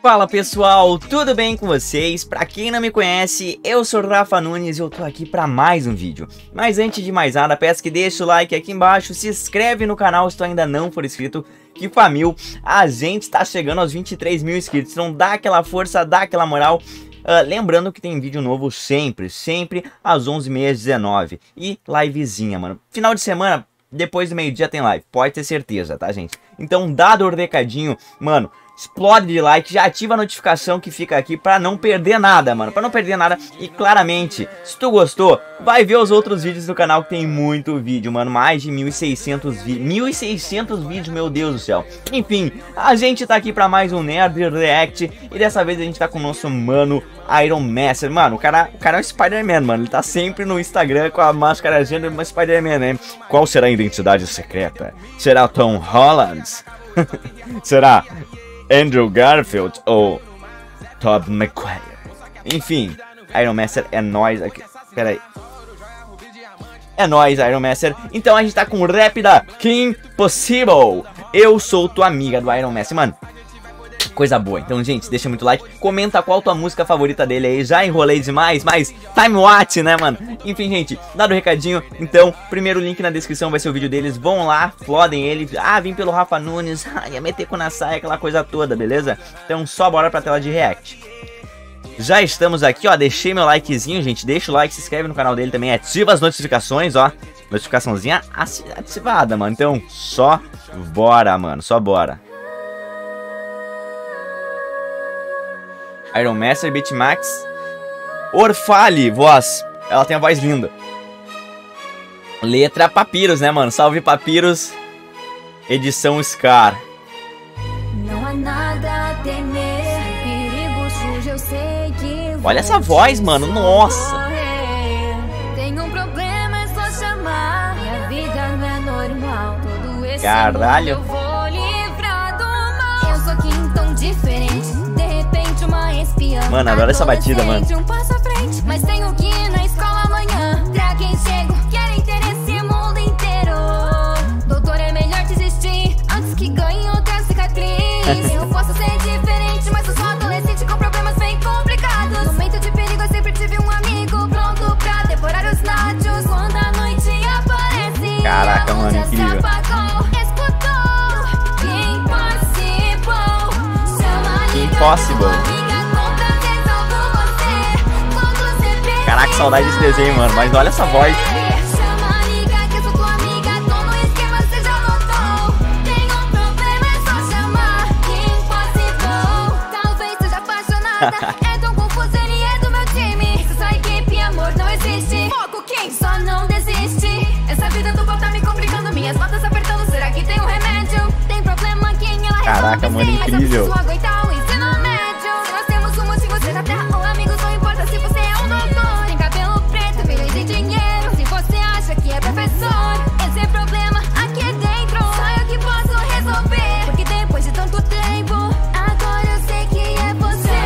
Fala pessoal, tudo bem com vocês? Pra quem não me conhece, eu sou Rafa Nunes e eu tô aqui pra mais um vídeo. Mas antes de mais nada, peço que deixe o like aqui embaixo, se inscreve no canal se tu ainda não for inscrito, que família, a gente tá chegando aos 23 mil inscritos, então dá aquela força, dá aquela moral. Uh, lembrando que tem vídeo novo sempre, sempre às 11h19 e livezinha, mano. Final de semana, depois do meio-dia tem live, pode ter certeza, tá, gente? Então, dado o recadinho, mano, explode de like, já ativa a notificação que fica aqui pra não perder nada, mano. Pra não perder nada. E claramente, se tu gostou, vai ver os outros vídeos do canal que tem muito vídeo, mano. Mais de 1.600 vídeos. 1.600 vídeos, meu Deus do céu. Enfim, a gente tá aqui pra mais um Nerd React. E dessa vez a gente tá com o nosso mano Iron Master. Mano, o cara, o cara é o Spider-Man, mano. Ele tá sempre no Instagram com a máscara de Spider-Man, né? Qual será a identidade secreta? Será Tom Holland? será Andrew Garfield ou Todd McGuire. Enfim, Iron Master é nóis aqui. Pera aí. É nóis, Iron Master. Então a gente tá com o rap da Kim Possible. Eu sou tua amiga do Iron Master. Mano, coisa boa. Então, gente, deixa muito like, comenta qual tua música favorita dele aí. Já enrolei demais, mas time watch, né, mano? Enfim, gente, dado o recadinho, então, primeiro link na descrição vai ser o vídeo deles. Vão lá, flodem ele. Ah, vim pelo Rafa Nunes, ah, ia meter com na saia, aquela coisa toda, beleza? Então, só bora pra tela de react. Já estamos aqui, ó, deixei meu likezinho, gente, deixa o like, se inscreve no canal dele também, ativa as notificações, ó, notificaçãozinha ativada, mano, então só bora, mano, só bora. Iron Master, Beatmax. Orfale, voz. Ela tem a voz linda. Letra Papiros, né, mano? Salve Papiros. Edição Scar. Não há nada a temer. Perigo sujo, eu sei que Olha essa voz, mano. Nossa. Tem Mano, adoro essa batida, mano. Um passo à frente, mas tenho que ir na escola amanhã. Pra quem chego, querem ter esse mundo inteiro. Doutor, é melhor desistir antes que ganhe outra cicatriz. Eu posso ser diferente, mas eu sou adolescente com problemas bem complicados. No momento de perigo, eu sempre tive um amigo pronto pra devorar os nachos. Quando a noite aparece, Caraca, mano, incrível. Impossible. Caraca, que saudade desse desenho, mano. Mas olha essa voz. é tão confuso, ele é do meu time. Essa equipe, amor, não existe. Foco, quem só não desiste. Essa vida do tá me complicando, minhas apertando. Será que tem um remédio? Tem problema, quem ela Caraca, mano, incrível.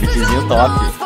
beatzinho top.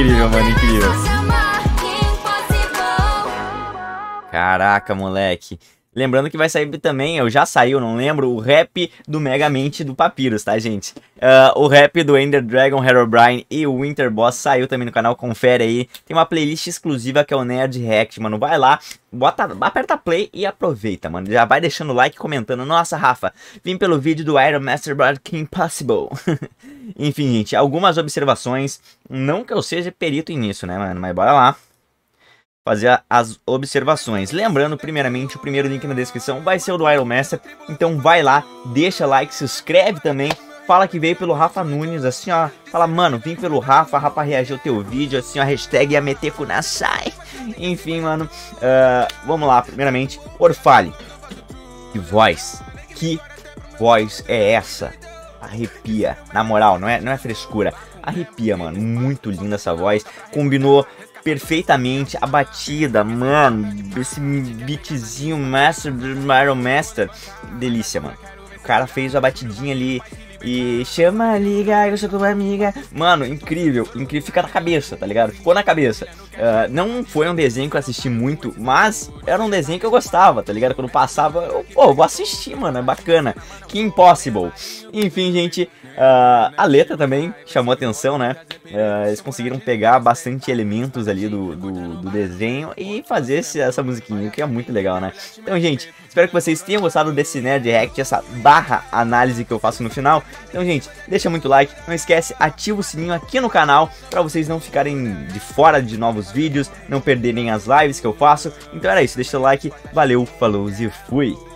Incrível, mano, incrível. Caraca, moleque. Lembrando que vai sair também, eu já saiu, não lembro, o rap do Megamente do Papyrus, tá, gente? Uh, o rap do Ender Dragon, Herobrine e o Winter Boss saiu também no canal, confere aí. Tem uma playlist exclusiva que é o Nerd React, mano. Vai lá, bota, aperta play e aproveita, mano. Já vai deixando o like comentando. Nossa, Rafa, vim pelo vídeo do Iron Master Blood King Possible. Enfim, gente, algumas observações. Não que eu seja perito nisso, né, mano? Mas bora lá fazer as observações. Lembrando, primeiramente, o primeiro link na descrição vai ser o do Iron Master, então vai lá, deixa like, se inscreve também, fala que veio pelo Rafa Nunes, assim ó, fala, mano, vim pelo Rafa, Rafa reagiu teu vídeo, assim ó, hashtag ia meter sai. Enfim, mano, uh, vamos lá, primeiramente, Orfale, que voz, que voz é essa? Arrepia, na moral, não é, não é frescura, arrepia, mano, muito linda essa voz, combinou perfeitamente a batida, mano, esse beatzinho Master Iron Master, delícia, mano. O cara fez a batidinha ali e chama, liga, eu sou tua amiga. Mano, incrível, incrível, fica na cabeça, tá ligado? Ficou na cabeça. Uh, não foi um desenho que eu assisti muito, mas era um desenho que eu gostava, tá ligado? Quando passava, eu, pô, vou assistir, mano, é bacana. Que Impossible. Enfim, gente, uh, a letra também chamou atenção, né? Uh, eles conseguiram pegar bastante elementos ali do, do, do desenho e fazer esse, essa musiquinha, que é muito legal, né? Então, gente, espero que vocês tenham gostado desse Nerd React, essa barra análise que eu faço no final. Então, gente, deixa muito like, não esquece, ativa o sininho aqui no canal para vocês não ficarem de fora de novos vídeos, não perderem as lives que eu faço. Então era isso, deixa o like, valeu, falou e fui!